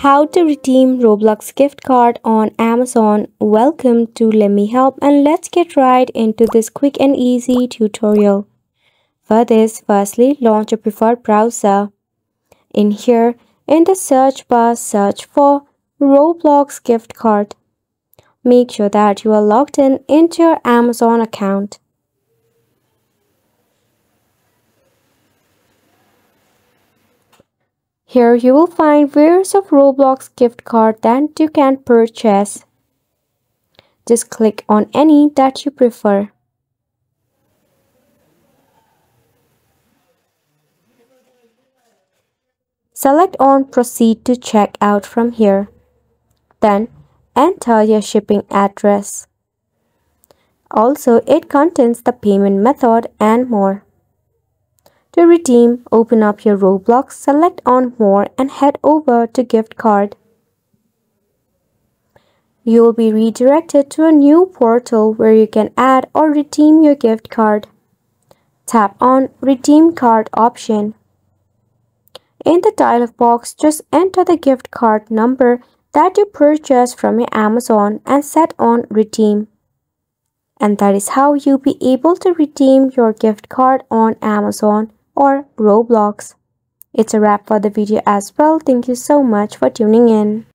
How to redeem Roblox gift card on Amazon. Welcome to Let Me Help and let's get right into this quick and easy tutorial. For this, firstly launch a preferred browser. In here, in the search bar, search for Roblox gift card. Make sure that you are logged in into your Amazon account. Here you will find various of Roblox gift card that you can purchase. Just click on any that you prefer. Select on proceed to check out from here. Then enter your shipping address. Also, it contains the payment method and more. To redeem, open up your Roblox, select on More and head over to Gift Card. You will be redirected to a new portal where you can add or redeem your gift card. Tap on Redeem Card option. In the dialog box, just enter the gift card number that you purchased from your Amazon and set on Redeem. And that is how you'll be able to redeem your gift card on Amazon or Roblox. It's a wrap for the video as well. Thank you so much for tuning in.